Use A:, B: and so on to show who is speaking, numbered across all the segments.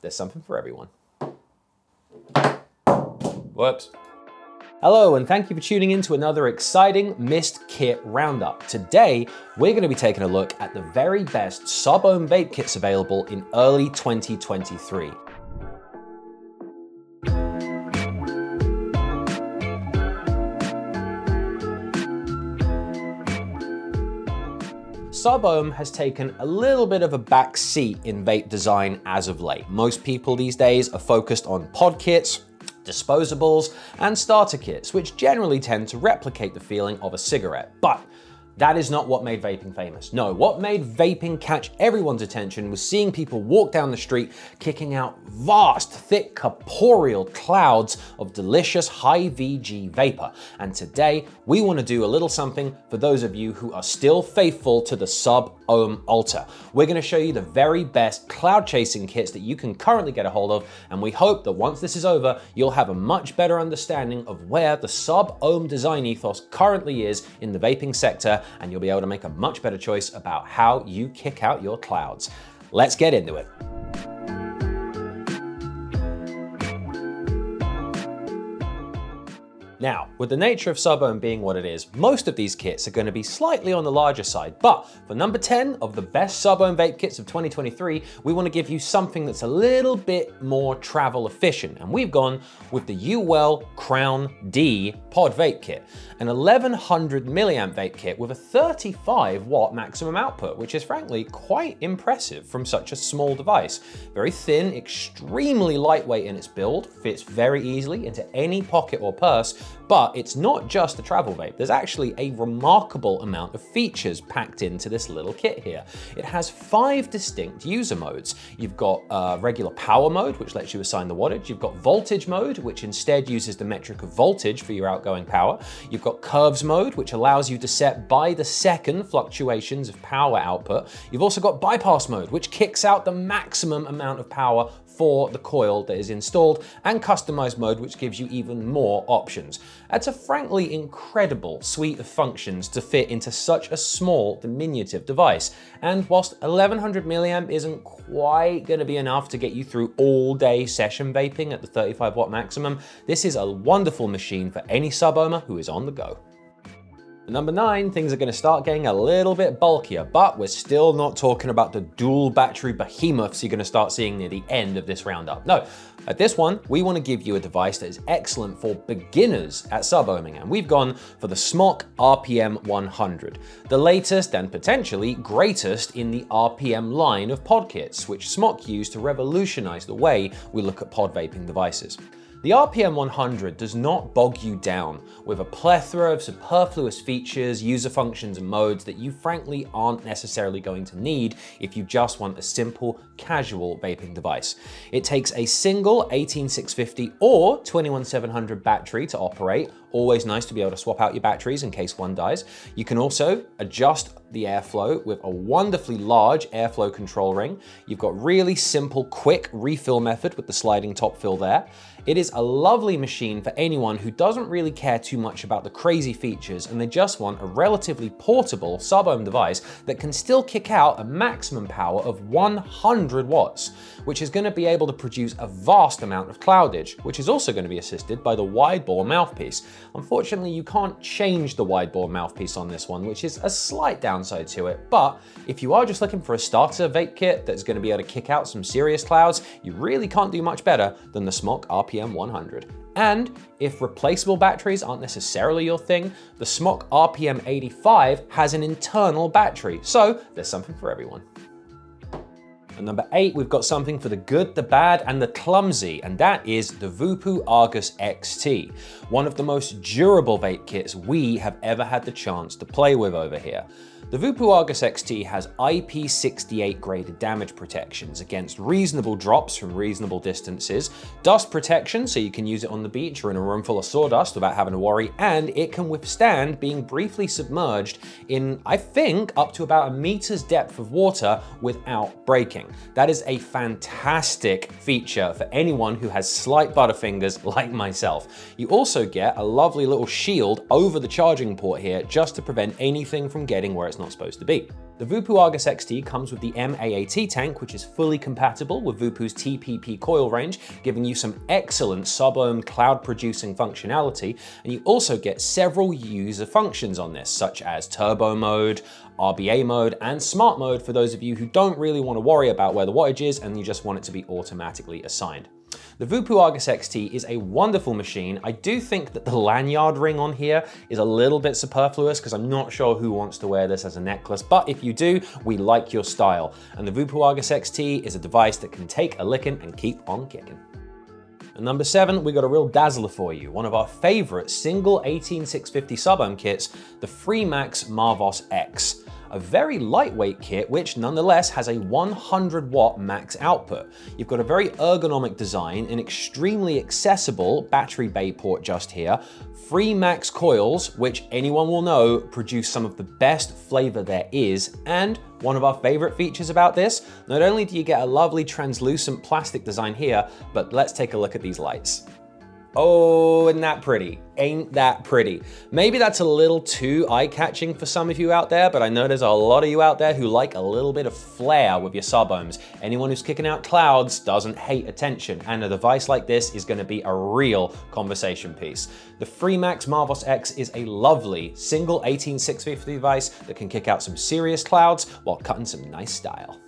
A: there's something for everyone. Whoops. Hello, and thank you for tuning in to another exciting Mist Kit Roundup. Today, we're going to be taking a look at the very best sub-ohm vape kits available in early 2023. Sub-ohm has taken a little bit of a back seat in vape design as of late. Most people these days are focused on pod kits, disposables, and starter kits, which generally tend to replicate the feeling of a cigarette. But that is not what made vaping famous. No, what made vaping catch everyone's attention was seeing people walk down the street kicking out vast, thick, corporeal clouds of delicious high VG vapor. And today, we want to do a little something for those of you who are still faithful to the sub ohm altar. We're going to show you the very best cloud chasing kits that you can currently get a hold of, and we hope that once this is over, you'll have a much better understanding of where the sub ohm design ethos currently is in the vaping sector and you'll be able to make a much better choice about how you kick out your clouds. Let's get into it. Now, with the nature of sub-ohm being what it is, most of these kits are going to be slightly on the larger side, but for number 10 of the best sub-ohm vape kits of 2023, we want to give you something that's a little bit more travel efficient, and we've gone with the Uwell Crown D Pod Vape Kit, an 1100 milliamp vape kit with a 35 watt maximum output, which is frankly quite impressive from such a small device. Very thin, extremely lightweight in its build, fits very easily into any pocket or purse, but it's not just a travel vape. There's actually a remarkable amount of features packed into this little kit here. It has five distinct user modes. You've got uh, regular power mode, which lets you assign the wattage. You've got voltage mode, which instead uses the metric of voltage for your outgoing power. You've got curves mode, which allows you to set by the second fluctuations of power output. You've also got bypass mode, which kicks out the maximum amount of power for the coil that is installed, and customized mode, which gives you even more options. That's a frankly incredible suite of functions to fit into such a small, diminutive device. And whilst 1100 milliamp isn't quite gonna be enough to get you through all day session vaping at the 35 watt maximum, this is a wonderful machine for any sub-ohmer who is on the go. Number nine, things are gonna start getting a little bit bulkier, but we're still not talking about the dual battery behemoths you're gonna start seeing near the end of this roundup. No, at this one, we wanna give you a device that is excellent for beginners at sub-ohming, and we've gone for the SMOK RPM 100, the latest and potentially greatest in the RPM line of pod kits, which SMOK used to revolutionize the way we look at pod vaping devices. The RPM 100 does not bog you down with a plethora of superfluous features, user functions, and modes that you frankly aren't necessarily going to need if you just want a simple, casual vaping device. It takes a single 18650 or 21700 battery to operate, always nice to be able to swap out your batteries in case one dies. You can also adjust the airflow with a wonderfully large airflow control ring. You've got really simple, quick refill method with the sliding top fill there. It is a lovely machine for anyone who doesn't really care too much about the crazy features and they just want a relatively portable sub-ohm device that can still kick out a maximum power of 100 watts, which is going to be able to produce a vast amount of cloudage, which is also going to be assisted by the wide bore mouthpiece. Unfortunately, you can't change the wide bore mouthpiece on this one, which is a slight downside to it, but if you are just looking for a starter vape kit that's going to be able to kick out some serious clouds, you really can't do much better than the SMOK RPM RPM 100. And if replaceable batteries aren't necessarily your thing, the SMOK RPM 85 has an internal battery, so there's something for everyone. And number eight, we've got something for the good, the bad, and the clumsy, and that is the Voopoo Argus XT, one of the most durable vape kits we have ever had the chance to play with over here. The Voopoo Argus XT has IP68 graded damage protections against reasonable drops from reasonable distances, dust protection so you can use it on the beach or in a room full of sawdust without having to worry, and it can withstand being briefly submerged in, I think, up to about a meter's depth of water without breaking. That is a fantastic feature for anyone who has slight butterfingers like myself. You also get a lovely little shield over the charging port here just to prevent anything from getting where it's not supposed to be. The Voopoo Argus XT comes with the MAAT tank, which is fully compatible with Voopoo's TPP coil range, giving you some excellent sub-ohm cloud producing functionality. And you also get several user functions on this, such as turbo mode, RBA mode, and smart mode for those of you who don't really want to worry about where the wattage is and you just want it to be automatically assigned. The Voopoo Argus XT is a wonderful machine. I do think that the lanyard ring on here is a little bit superfluous because I'm not sure who wants to wear this as a necklace, but if you do, we like your style. And the Voopoo Argus XT is a device that can take a licking and keep on kicking. And number seven, we got a real dazzler for you. One of our favorite single 18650 sub-ohm kits, the Freemax Marvos X a very lightweight kit, which nonetheless has a 100 watt max output. You've got a very ergonomic design, an extremely accessible battery bay port just here, Freemax coils, which anyone will know produce some of the best flavor there is, and one of our favorite features about this, not only do you get a lovely translucent plastic design here, but let's take a look at these lights. Oh, isn't that pretty? Ain't that pretty? Maybe that's a little too eye-catching for some of you out there, but I know there's a lot of you out there who like a little bit of flair with your sub-ohms. Anyone who's kicking out clouds doesn't hate attention, and a device like this is gonna be a real conversation piece. The Freemax Marvos X is a lovely single 18650 device that can kick out some serious clouds while cutting some nice style.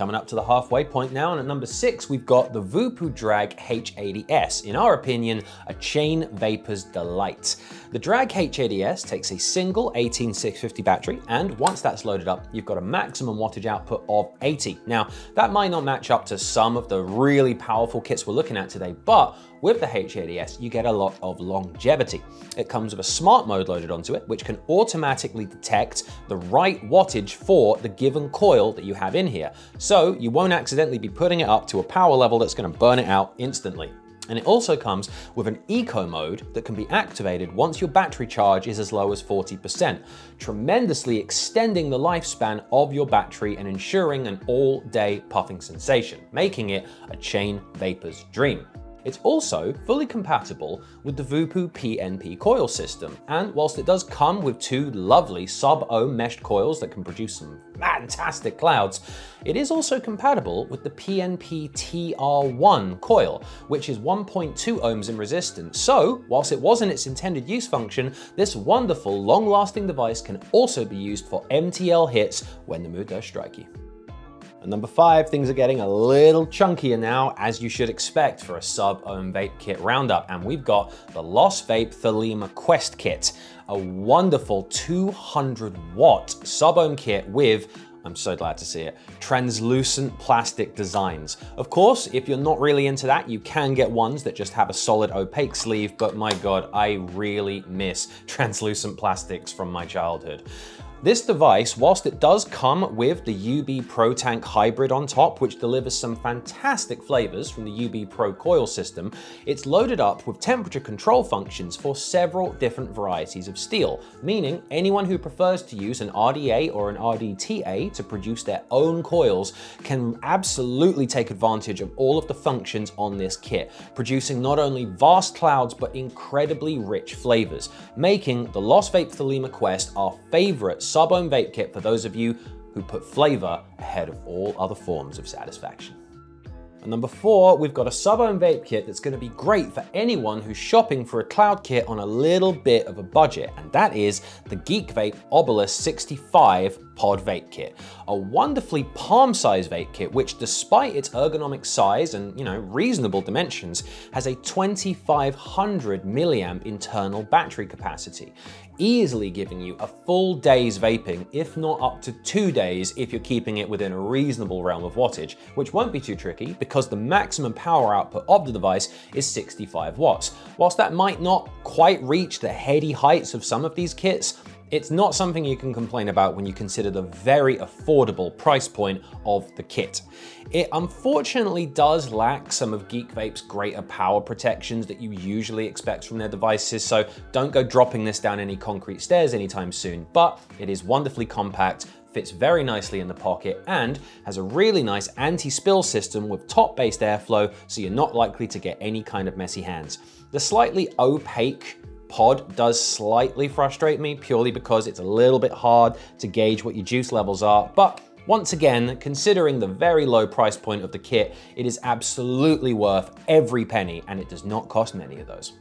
A: Coming up to the halfway point now, and at number six, we've got the Voopoo Drag H80S. In our opinion, a chain vapor's delight. The Drag H80S takes a single 18650 battery, and once that's loaded up, you've got a maximum wattage output of 80. Now, that might not match up to some of the really powerful kits we're looking at today, but with the H80S, you get a lot of longevity. It comes with a smart mode loaded onto it, which can automatically detect the right wattage for the given coil that you have in here. So you won't accidentally be putting it up to a power level that's gonna burn it out instantly. And it also comes with an eco mode that can be activated once your battery charge is as low as 40%, tremendously extending the lifespan of your battery and ensuring an all day puffing sensation, making it a chain vapor's dream. It's also fully compatible with the Voopoo PNP coil system, and whilst it does come with two lovely sub-ohm meshed coils that can produce some fantastic clouds, it is also compatible with the PNP TR1 coil, which is 1.2 ohms in resistance. So, whilst it wasn't its intended use function, this wonderful long-lasting device can also be used for MTL hits when the mood does strike you. And number five, things are getting a little chunkier now, as you should expect for a sub-ohm vape kit roundup. And we've got the Lost Vape Thelema Quest Kit, a wonderful 200 watt sub-ohm kit with I'm so glad to see it. Translucent plastic designs. Of course, if you're not really into that, you can get ones that just have a solid opaque sleeve, but my God, I really miss translucent plastics from my childhood. This device, whilst it does come with the UB Pro Tank Hybrid on top, which delivers some fantastic flavors from the UB Pro coil system, it's loaded up with temperature control functions for several different varieties of steel, meaning anyone who prefers to use an RDA or an RDTA to produce their own coils can absolutely take advantage of all of the functions on this kit, producing not only vast clouds but incredibly rich flavors, making the Lost Vape Thelema Quest our favorite sub-ohm vape kit for those of you who put flavor ahead of all other forms of satisfaction. And number four, we've got a sub-ohm vape kit that's gonna be great for anyone who's shopping for a cloud kit on a little bit of a budget, and that is the Geekvape Obelisk 65 Pod Vape Kit, a wonderfully palm-sized vape kit which despite its ergonomic size and, you know, reasonable dimensions, has a 2500 milliamp internal battery capacity, easily giving you a full day's vaping, if not up to two days if you're keeping it within a reasonable realm of wattage, which won't be too tricky because the maximum power output of the device is 65 watts. Whilst that might not quite reach the heady heights of some of these kits, it's not something you can complain about when you consider the very affordable price point of the kit. It unfortunately does lack some of Geekvape's greater power protections that you usually expect from their devices, so don't go dropping this down any concrete stairs anytime soon, but it is wonderfully compact, fits very nicely in the pocket, and has a really nice anti-spill system with top-based airflow, so you're not likely to get any kind of messy hands. The slightly opaque pod does slightly frustrate me purely because it's a little bit hard to gauge what your juice levels are, but once again, considering the very low price point of the kit, it is absolutely worth every penny and it does not cost many of those.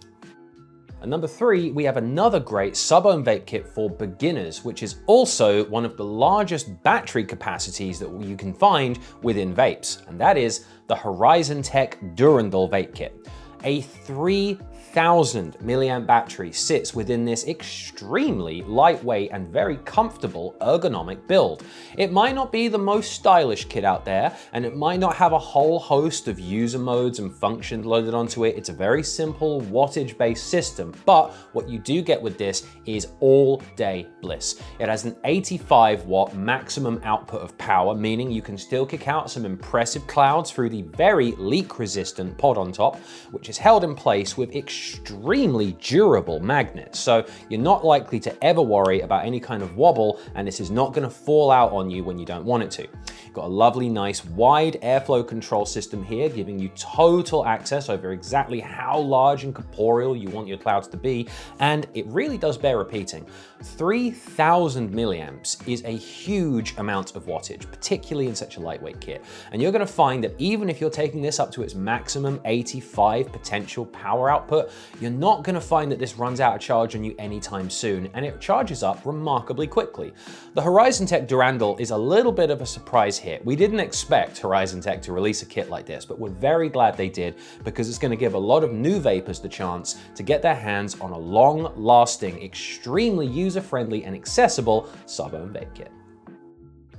A: And number three, we have another great sub-ohm vape kit for beginners, which is also one of the largest battery capacities that you can find within vapes, and that is the HorizonTech Durandal vape kit. A three 1000 milliamp battery sits within this extremely lightweight and very comfortable ergonomic build. It might not be the most stylish kit out there, and it might not have a whole host of user modes and functions loaded onto it. It's a very simple wattage-based system, but what you do get with this is all day bliss. It has an 85 watt maximum output of power, meaning you can still kick out some impressive clouds through the very leak resistant pod on top, which is held in place with extremely extremely durable magnet, so you're not likely to ever worry about any kind of wobble, and this is not gonna fall out on you when you don't want it to. Got a lovely, nice, wide airflow control system here, giving you total access over exactly how large and corporeal you want your clouds to be, and it really does bear repeating. 3000 milliamps is a huge amount of wattage, particularly in such a lightweight kit. And you're gonna find that even if you're taking this up to its maximum 85 potential power output, you're not gonna find that this runs out of charge on you anytime soon, and it charges up remarkably quickly. The HorizonTech Durandal is a little bit of a surprise hit. We didn't expect HorizonTech to release a kit like this, but we're very glad they did because it's gonna give a lot of new vapors the chance to get their hands on a long-lasting, extremely user-friendly and accessible sub-ohm vape kit.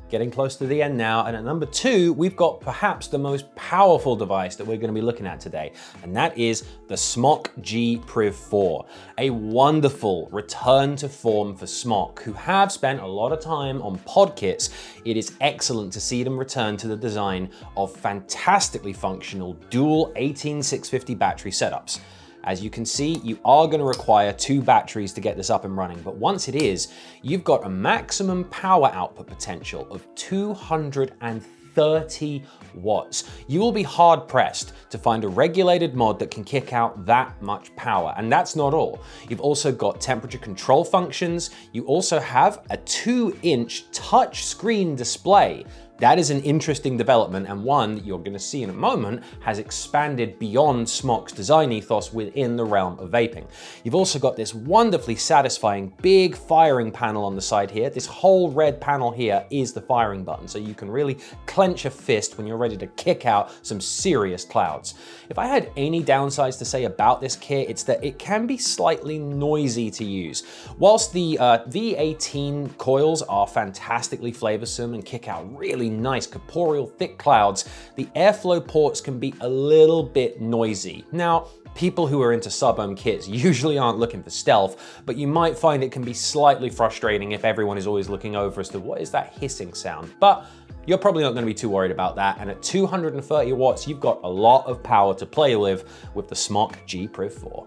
A: Getting close to the end now, and at number two, we've got perhaps the most powerful device that we're gonna be looking at today, and that is the Smok G Priv 4, a wonderful return to form for Smok, who have spent a lot of time on pod kits. It is excellent to see them return to the design of fantastically functional dual 18650 battery setups. As you can see, you are gonna require two batteries to get this up and running, but once it is, you've got a maximum power output potential of 230 watts. You will be hard pressed to find a regulated mod that can kick out that much power. And that's not all. You've also got temperature control functions. You also have a two inch touch screen display that is an interesting development and one that you're gonna see in a moment has expanded beyond Smok's design ethos within the realm of vaping. You've also got this wonderfully satisfying big firing panel on the side here. This whole red panel here is the firing button, so you can really clench a fist when you're ready to kick out some serious clouds. If I had any downsides to say about this kit, it's that it can be slightly noisy to use. Whilst the uh, V18 coils are fantastically flavorsome and kick out really nice corporeal thick clouds, the airflow ports can be a little bit noisy. Now, People who are into sub-ohm kits usually aren't looking for stealth, but you might find it can be slightly frustrating if everyone is always looking over as to what is that hissing sound. But you're probably not gonna be too worried about that. And at 230 watts, you've got a lot of power to play with with the Smok G Priv 4.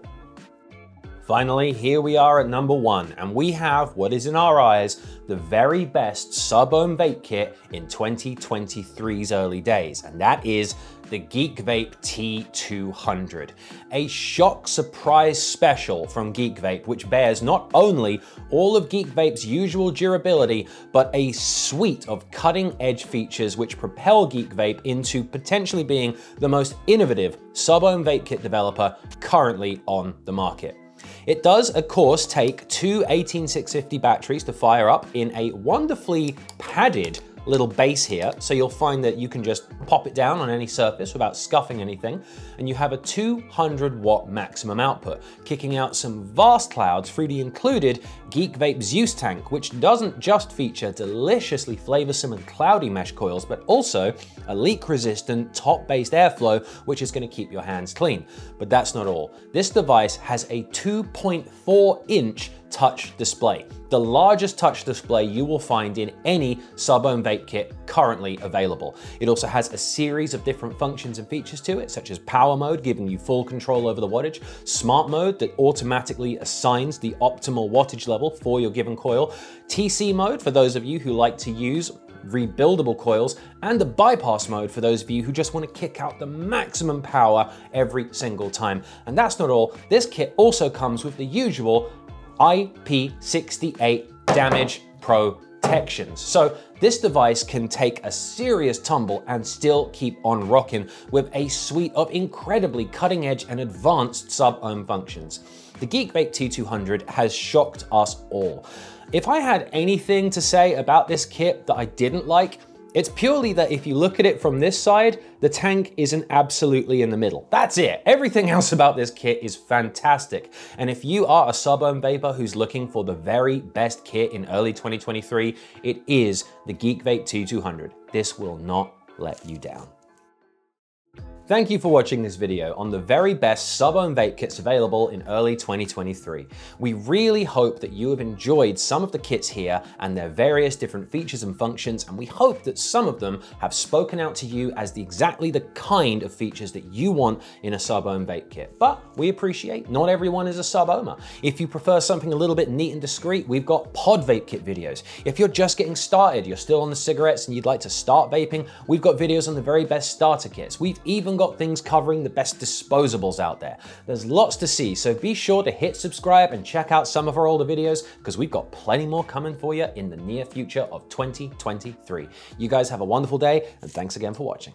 A: Finally, here we are at number one, and we have what is in our eyes the very best sub-ohm vape kit in 2023's early days, and that is the Geekvape T200, a shock surprise special from Geekvape, which bears not only all of Geekvape's usual durability, but a suite of cutting edge features which propel Geekvape into potentially being the most innovative sub-ohm vape kit developer currently on the market. It does, of course, take two 18650 batteries to fire up in a wonderfully padded little base here. So you'll find that you can just pop it down on any surface without scuffing anything. And you have a 200 watt maximum output, kicking out some vast clouds through the included Geekvape Zeus tank, which doesn't just feature deliciously flavorsome and cloudy mesh coils, but also a leak resistant top based airflow, which is gonna keep your hands clean. But that's not all. This device has a 2.4 inch touch display, the largest touch display you will find in any sub-ohm vape kit currently available. It also has a series of different functions and features to it, such as power mode, giving you full control over the wattage, smart mode that automatically assigns the optimal wattage level for your given coil, TC mode for those of you who like to use rebuildable coils, and a bypass mode for those of you who just want to kick out the maximum power every single time. And that's not all, this kit also comes with the usual IP68 damage protections. So this device can take a serious tumble and still keep on rocking with a suite of incredibly cutting edge and advanced sub-ohm functions. The Geekvape T200 has shocked us all. If I had anything to say about this kit that I didn't like, it's purely that if you look at it from this side, the tank isn't absolutely in the middle. That's it. Everything else about this kit is fantastic. And if you are a sub-ohm vapor who's looking for the very best kit in early 2023, it is the Geekvape T200. This will not let you down. Thank you for watching this video on the very best sub-ohm vape kits available in early 2023. We really hope that you have enjoyed some of the kits here and their various different features and functions, and we hope that some of them have spoken out to you as the, exactly the kind of features that you want in a sub-ohm vape kit. But we appreciate not everyone is a sub-ohmer. If you prefer something a little bit neat and discreet, we've got pod vape kit videos. If you're just getting started, you're still on the cigarettes and you'd like to start vaping, we've got videos on the very best starter kits. We've even got things covering the best disposables out there. There's lots to see, so be sure to hit subscribe and check out some of our older videos because we've got plenty more coming for you in the near future of 2023. You guys have a wonderful day and thanks again for watching.